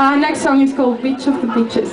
Our next song is called Beach of the Beaches.